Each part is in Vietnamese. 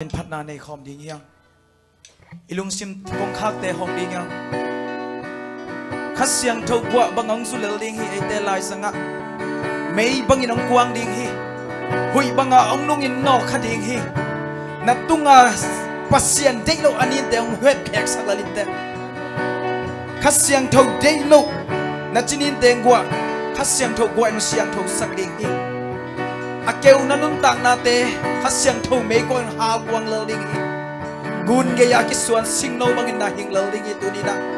เป็นพัฒนาในคอมดีเงี้ยงอีลุงซิมกงคักแต่หอมดีเงี้ยงคัดเสียงทกว่าบังอังสุเลลิงฮีไอเตลายสังะไม่บังอินองกวางดิงฮีหุยบังอาองนุงอินนอกคดิงฮีนัดตุงอาปัสเซียนเดโลอันนี้เดงเวบแขกสักลินเตคัดเสียงทกเดโลนัดจินินเดงกว่าคัดเสียงทกว่านุเสียงทกสักดิงฮี a kêu na nun tang na te ha siang tho me ko ha kwang lo ding gun ge ya à, ki suan sing no bangin na hing lo ding tu ni na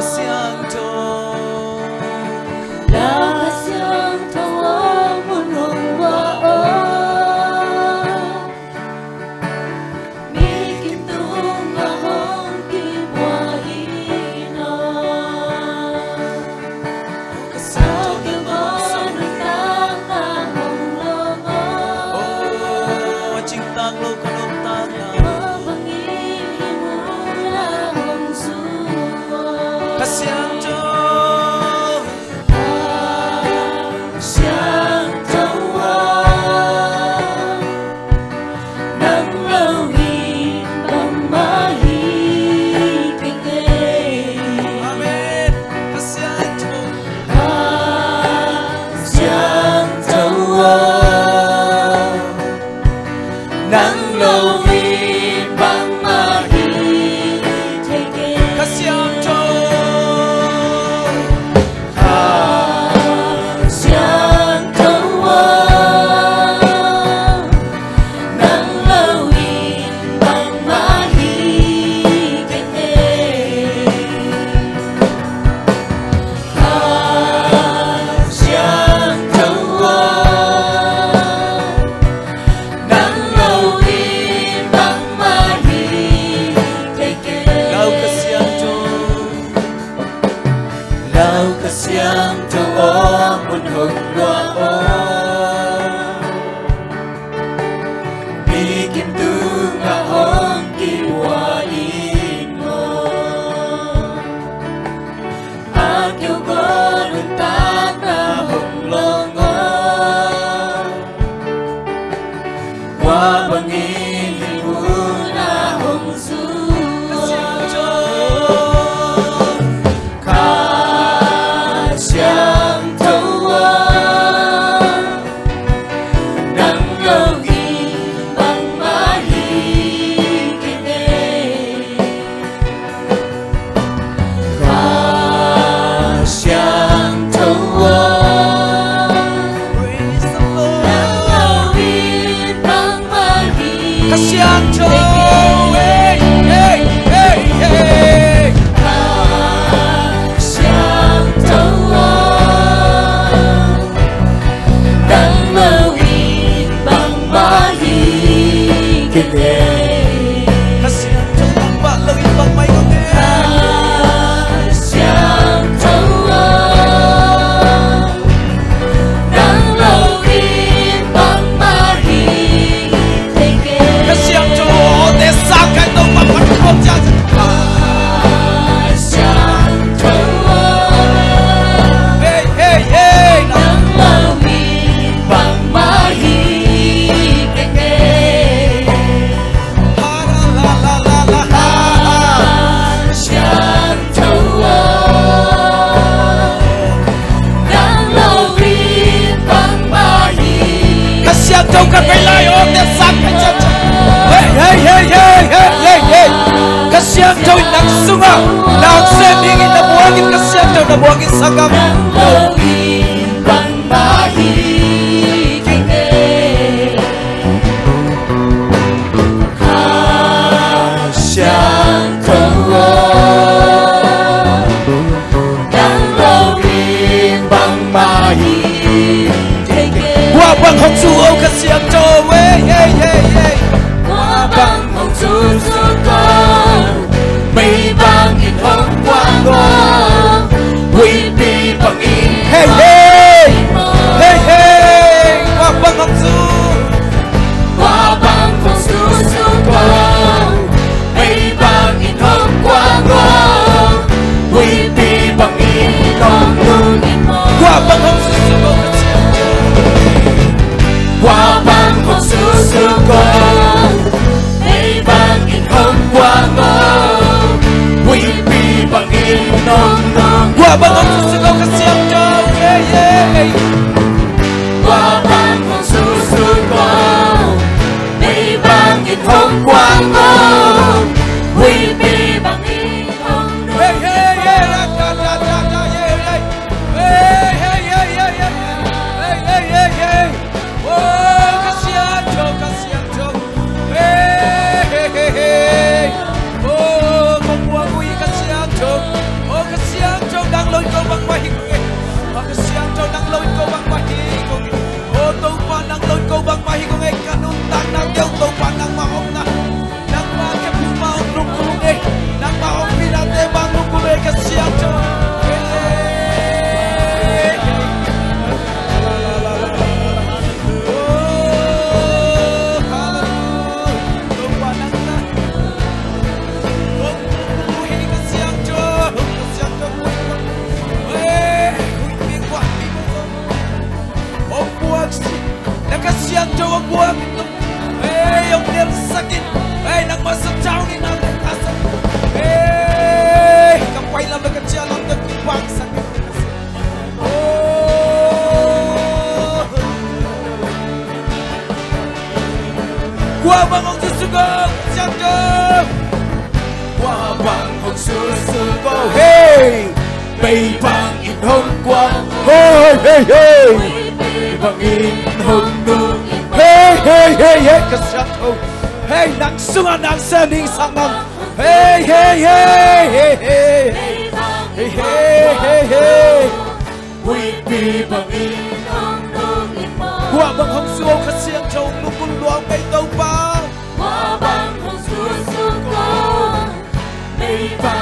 usiantoe hi ka siang ma ka siang tho nang sunga nang se ding in na buangin ka siang tho na buangin sagam nắng lâu ghi bằng vangin hundu hey hey hey hey kasato hey nang sunga nang sa ning sang mang hey hey hey hey hey hey hey hey hey we be vangin hundu hoa bang hong suo kha siang chou lu kun luang bay tau pa hoa bang hồng suo suo ko bay pa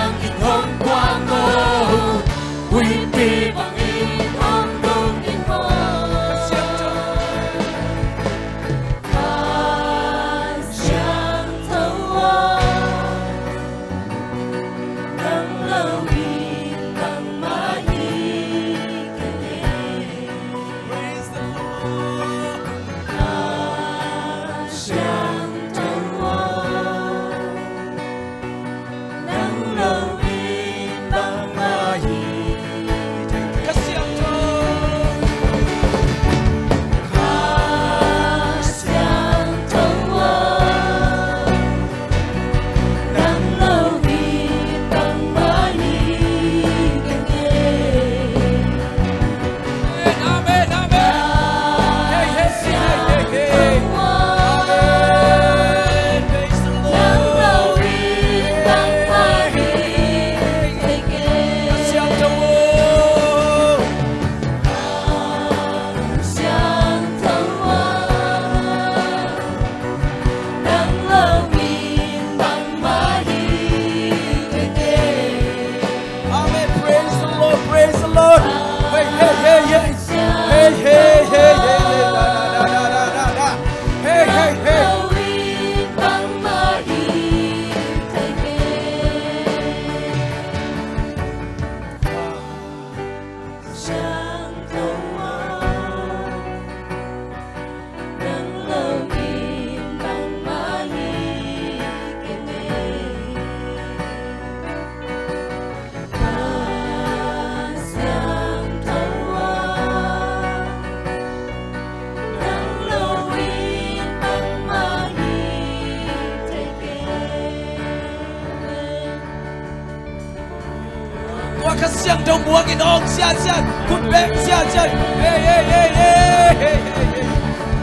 khát xiang trong búa cái nong xia xia cút bé xia xia hey hey hey hey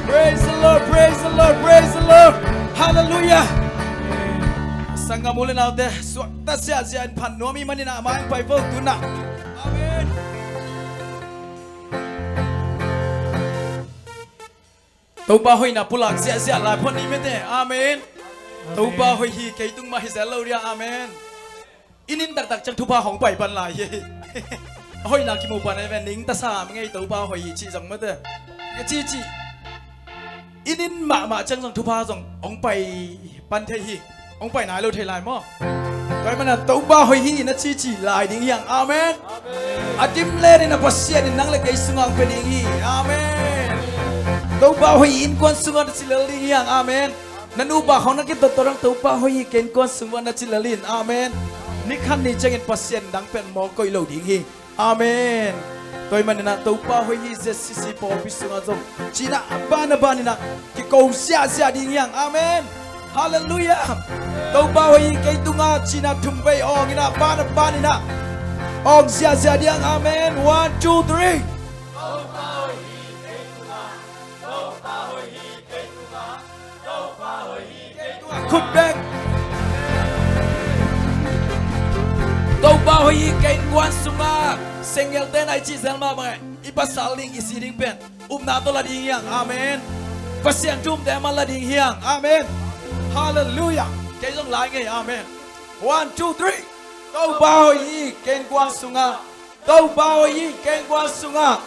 praise the Lord praise the Lord praise the Lord. Hallelujah. Sanga mole nào thế suốt ta xia xia phan nuông mi mani na mai phải vô tu amen tàu ba hoi na pulak xia xia lại phun đi mệt amen tàu ba hoi hi. Cái tung ma hi sẽ amen inin tak tak chang thu ba hong pai ban la ye hoi na ki mo ban ai ven ning ta sa ngai tàu ba hoi hi chi jong ma te chi chi inin ma ma chang jong thu ba jong ong pai pan the hi ong pai nai lo the lai mo Kaya mana tàu ba hoi hi na chi chi lai ding yang amen atim le ni na pasien ni nang le kai sungang pe ding hi amen tàu ba hoi in quan sungang chi le ding yang amen nanu ba hong na ki to torang tàu ba hoi ken quan sungang na chi le lin amen ni khan ni changin pasien dang pen mo koi lo ding hi. Amen. Tôi mà nè tàu pa hoi hi je si si po pi sunga jong china, ba na ba ni na. Ki ko sia sia ding yang. Amen. Hallelujah. Tàu pa hoi cái tunga china thum bay ong nè ba na ba ni na. Ong sia sia diang amen. One, two, three. Khúc đen hoi cái quan sunga sengel ten ai chi selma mai, ipa saling isi ding pen um na to la ding yang, amen. Pasian tum te ma la ding hiang amen. Hallelujah. Cái dòng lại nghe amen. One, two, three. Tàu bao hoi cái quan sunga tàu bao hoi cái quan sunga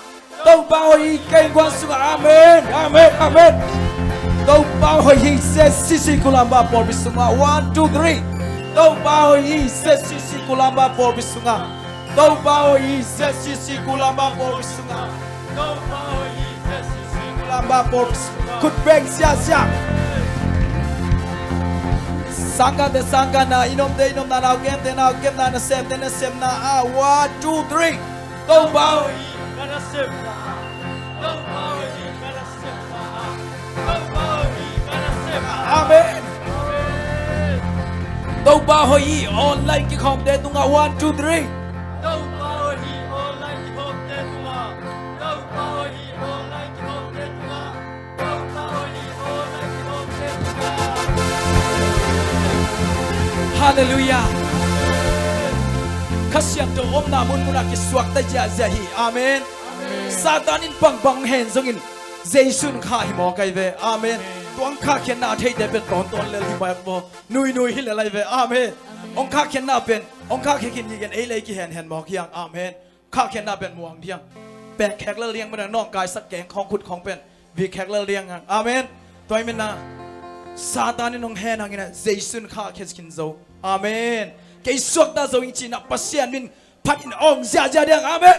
tàu bao hoi cái quan sunga amen. Amen amen. Tàu bao hoi se sisi kulamba por bisunga one, two, three tàu ba hoi se sisi kulamba por bisunga tàu ba hoi se sisi kulamba por bisunga tàu ba hoi se sisi kulamba por bisunga kut beng sia sia sangga de sangga na, inom de inom na na gem de na gem na na sem de na sem na ah one, two, three tàu ba hoi Kana sem na. Tau pao hi kana sem na. Tau pao hi kana sem na. amen tàu ba hoi online ki khom de tunga one two three Tau pao hi online ki hom te tunga. Tau pao hi online ki hom te tunga. Tau pao hi online ki hom te tunga. Hallelujah. Kasyang to om na mun muna kiswak ta ja ja hi. Amen. Satanin bang bang hen zongin Jaisun kha hi mo kai ve. Amen. ตัวองค่าเขียนหน้าเที่เป็นตอนตอนเลยที่มาบอกนุยนุยฮิลอะไรเวอามีองค่าเขียนนาเป็นองค่าเขียนยิงกันเอเลยกี่เห็นเห็นบอกยังอามีฮนค่าเขียนนาเป็นมวงเที่ยงแบกแขกละเลี้ยงมันน้องกายสักแกงของขุดของเป็นวีแขกละเลี้ยงฮะอามีตัวเองนนะซาตานี่น้องเฮนฮะกินะเจสุนค่าเขสกินโจอามเฮนเกย์สวดตาโซอินจีนับปัสเซียนมินพัดอินองเจ้าเจ้าเดียงอามเฮน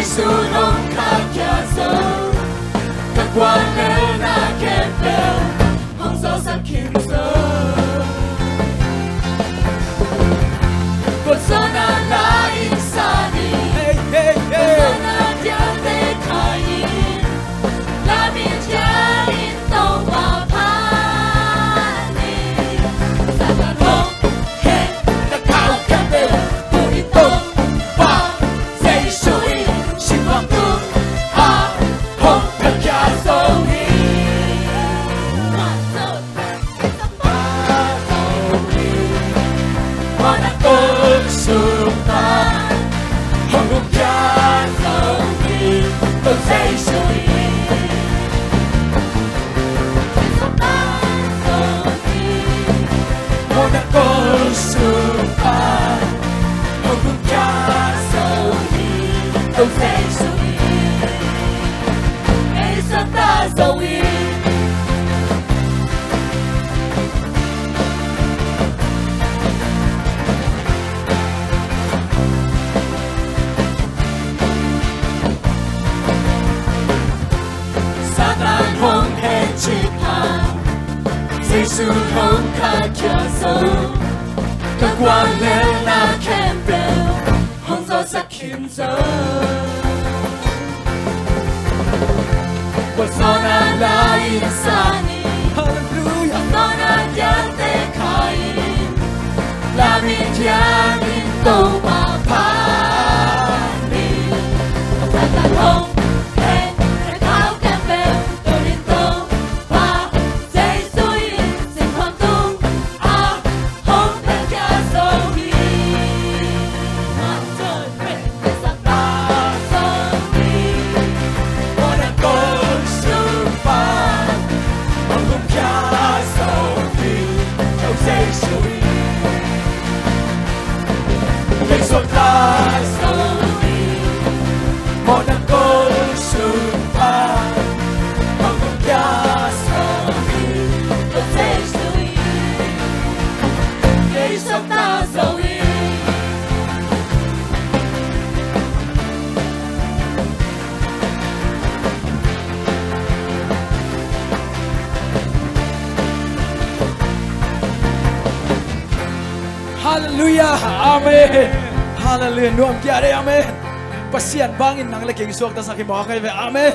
Giêsu hong kha kia zo Các quan lêu na kèm confession Eres atrás a huir 예수 형 가켜서 그 관을 나 캠페 was was on a lying sunny Hallelujah. on a yate kai la minja min toma pani Tata Amen. Hallelujah. Nuam kia de Amen. Pasian bangin nang le king suak ta sakhi mo kai ve Amen.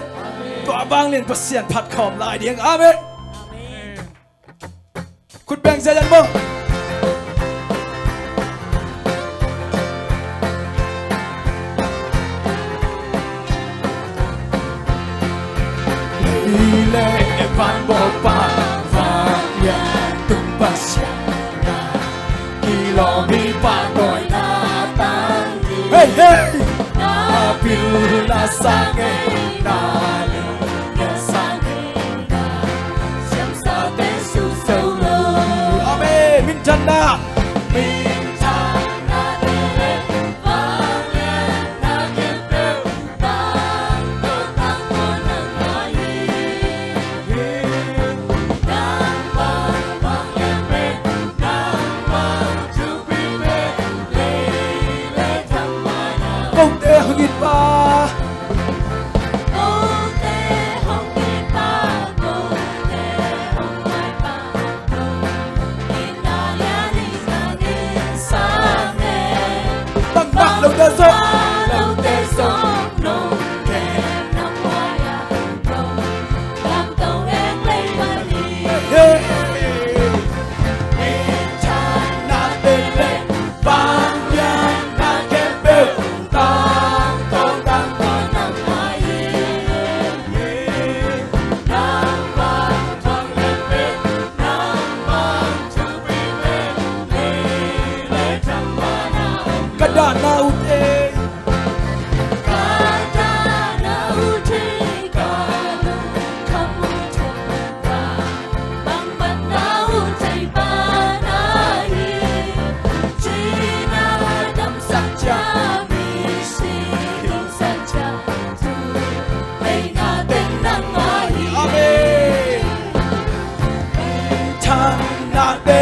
To bang lin pasian phat khom lai dieng Amen. Amen. Kut bang zalan mo. not there.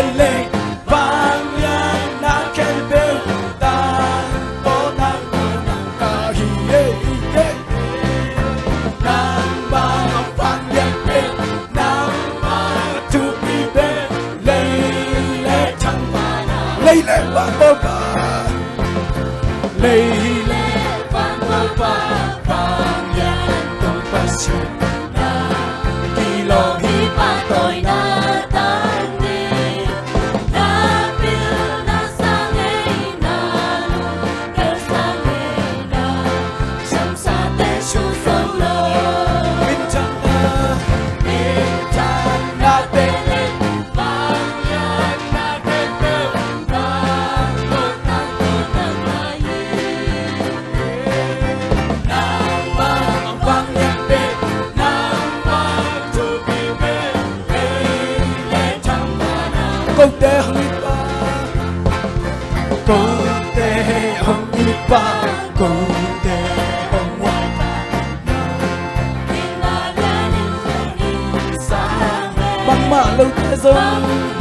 Baptism.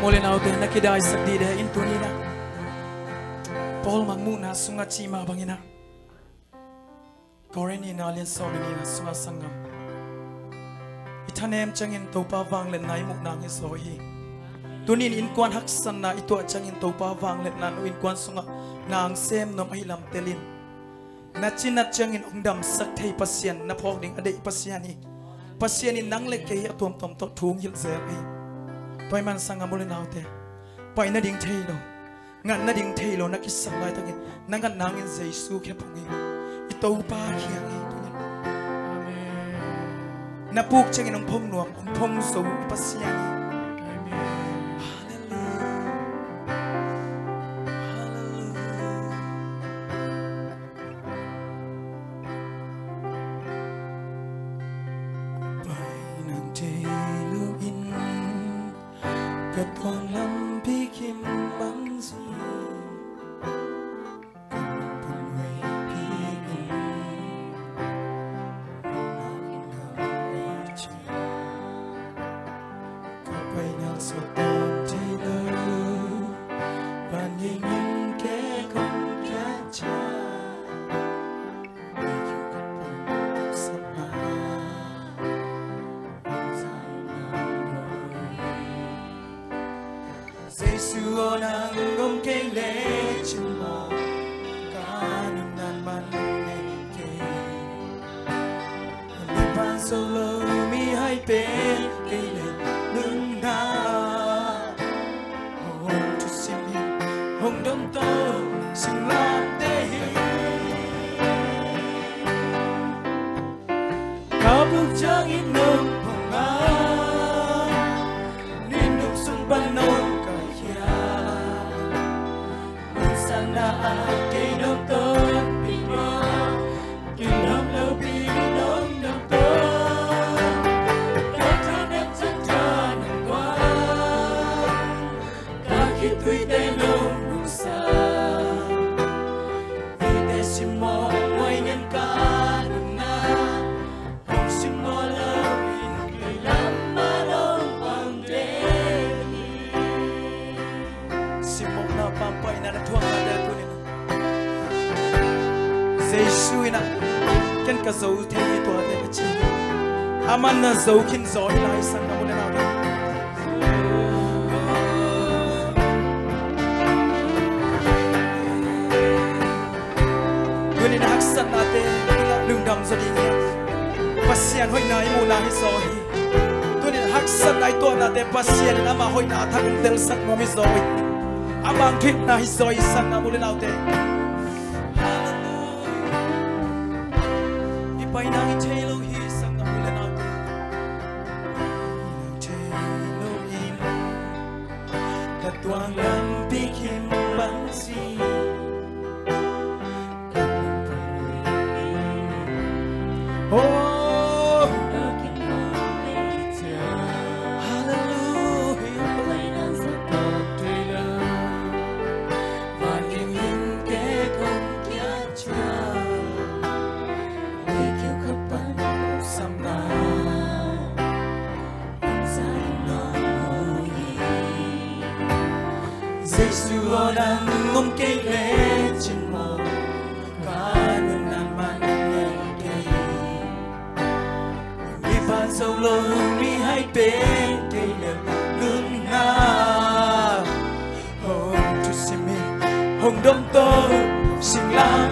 Mole au te naki dai sak di de in tunina. Paul mangmuna sunga chima bangina. Koreni na lien so menina sunga sangam. Ithanem changin topa wang len nai muk nang so hi. Tunin in kwan hak san na itu changin topa wang len nan in kwan sunga ngang sem nom hi lam telin. Nachi na changin ongdam sak thei pasien, na phok ding ade pasien hi. Pasien in nang le ke atom tom to thung hil zel hi toy man sang amulin autte pai na ding thailo. Ngan na ding thailo na ki sangai takin nangan nangin jesu khe phungi. I to pa khiang i tu ni amen. Na puk chengin ong phong nuam. Ong phong so pa siani Senhor. Ka zo the ni to te chi aman na zo kin zo lai sang na mo na na Guni na haksan nate lung đầm rồi đi, ya pasian hoi na imu na hi zo hi Guni na haksan ai to na te pasian na ma hoi na thak tel sak mo mi zo hi amang thit na hi zo hi sang na nào le Giêsu đang ngom cây lệ trên mồ cả nương nan man nghe cây mi phan sâu lâu mi bên cây lệ hồng tu si mi hồng đông sinh lang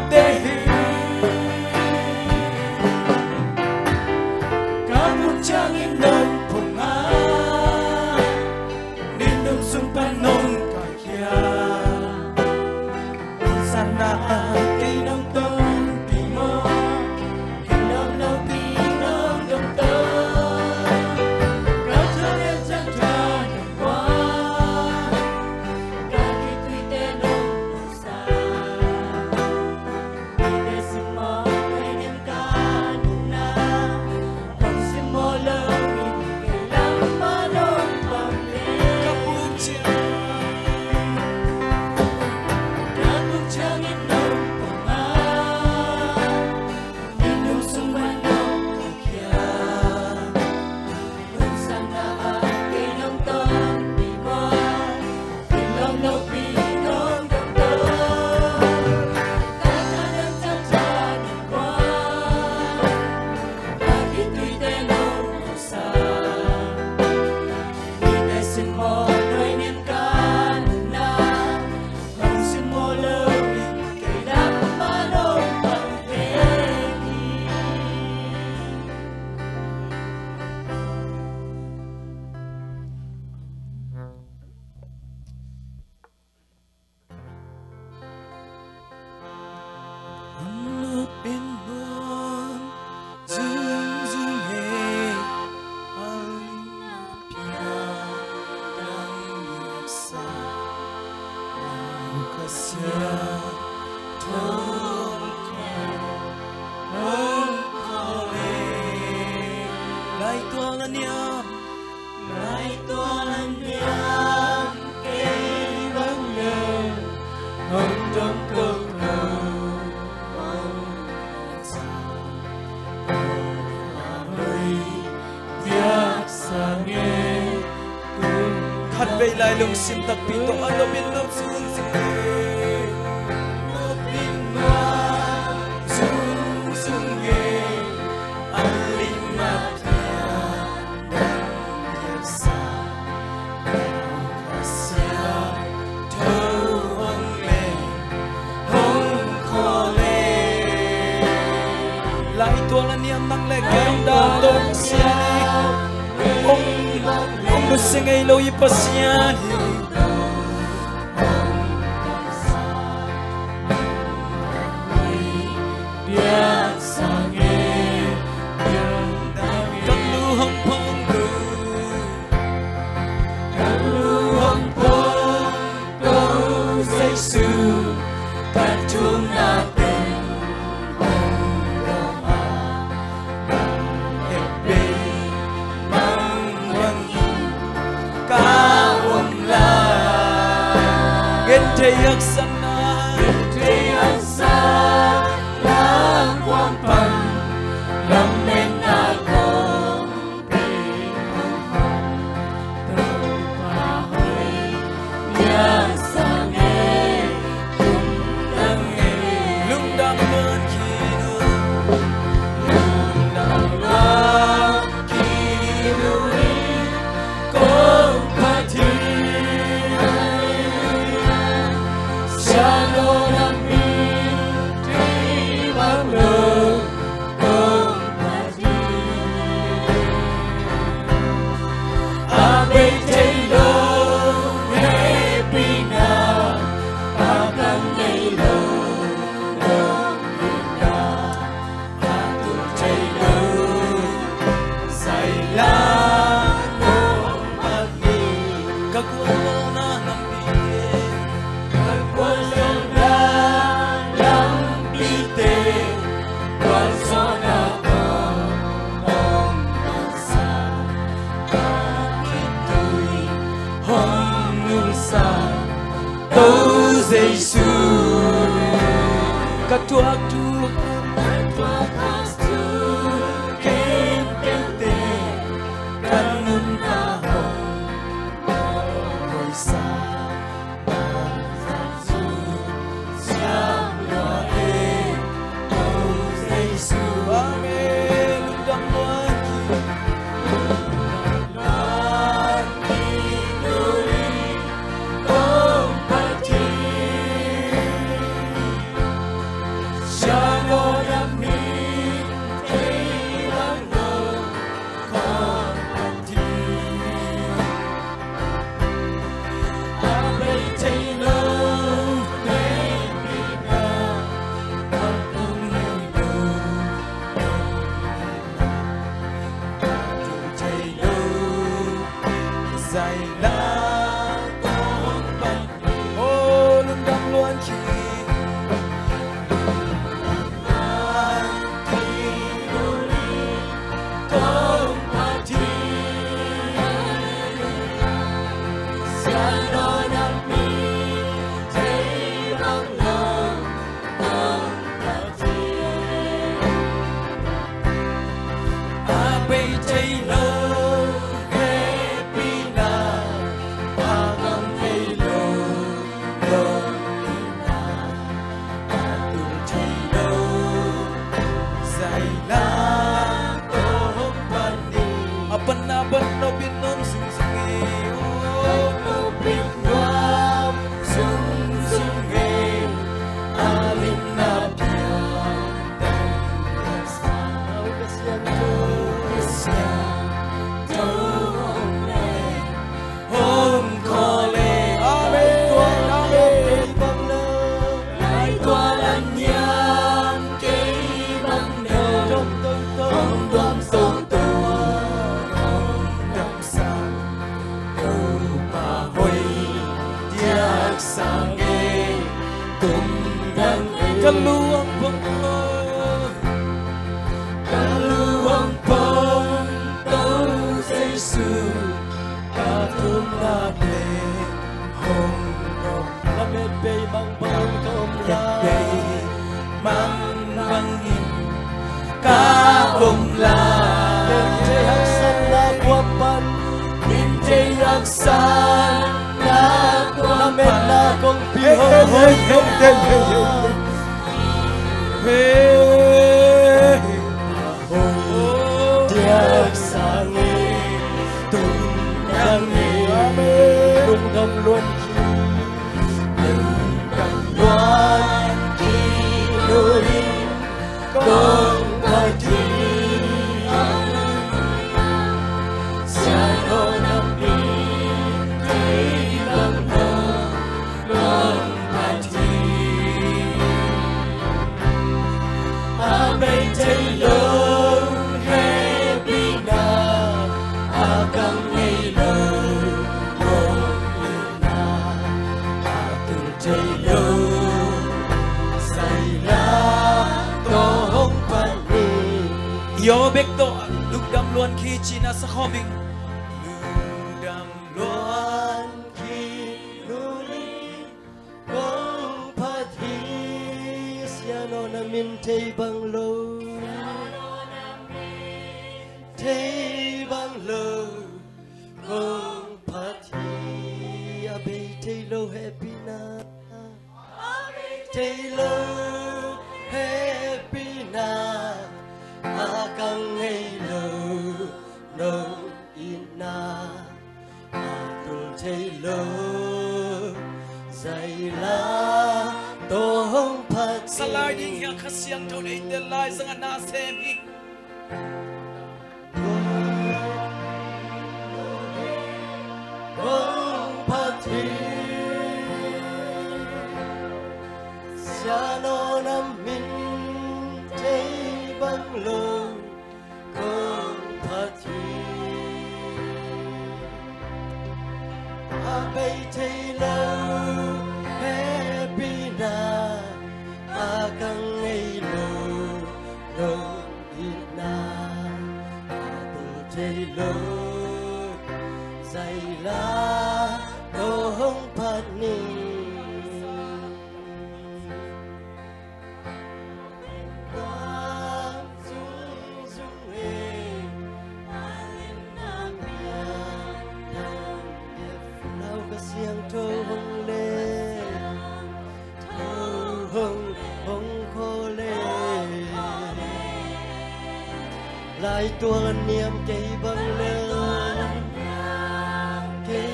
khát về lại lùng sim tắc bị tổ ăn lông bên ông được sinh ngày lâu y pasian Deus. Those Jésus, que toi tout, toi Giêsu ca tum na ple hong rong la me pe mang bang kom la mang mang hin ca hong la Binte haksan na kwapan Binte haksan na kwapan Lamet na kong pihon Hey, hey, hey, hey, hey, hey, lugdam luan ki china sa homing Lugdam luan ki luli Kong pati Siano namin tay bang lo Tay bang lo Kong pati Abe thấy lo happy na thấy lo happy na Akang ngay lo Nong ina Atul tay lo Zay la Tohong pati Salarding hiya kasiyang donate their lives ang anasem hi. Kong pati Siano namin Tay bang lo Kong Dày lá Tô hông phát ni tua niềm băng lên. Cây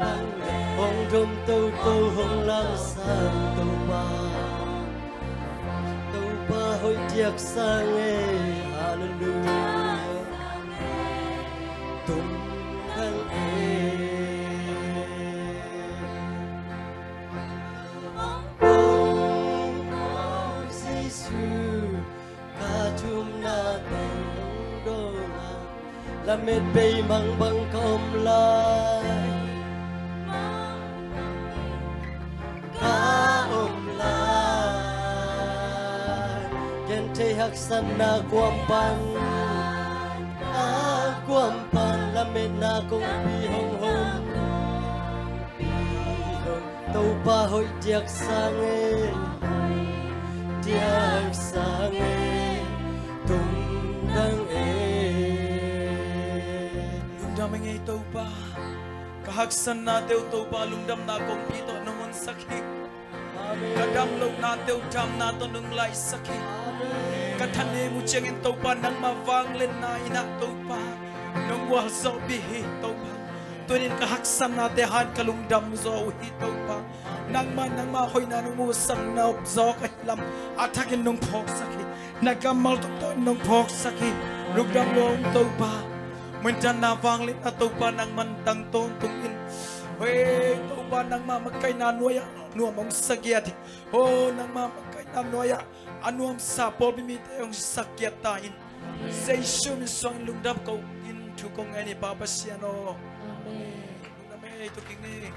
băng lên. hồng rôm tâu tâu hồng lang sang tâu ba. Tâu ba hoi tiak sang e hallelujah làm mệt bay mang bằng công lai. Ca ôm lai. Kèn te hạc san na quam pan. A quam pan la mệt na công bi hong hong tàu ba hội tiệc sang e tiệc sang e lungdam ngay tàu pa kahaksan na teu tàu pa lungdam na kong pito nungun sakit kadam lo na teu tam na to nung lai sakit kathane mu chengin tàu pa nang ma vang lên na ina tàu pa nung wal zo bihi tàu pa tunin kahaksan na te han kalungdam zo hi tàu pa nang ma nang ma hoi na nung mu sang na op zo ka hilam atakin nung phok sakit nagamal to to nung phok sakit lungdam lo tàu pa mình chân na vang lên tàu pa nang man tang tôn tung in Weh, tàu pa nang ma magkay na nuaya nuam ang sagyat oh nang ma magkay na nuaya anuam sa po bimite ang sagyat tain say shum song lungdam ko in tu kong ani papa siano lungdam eh tu king ni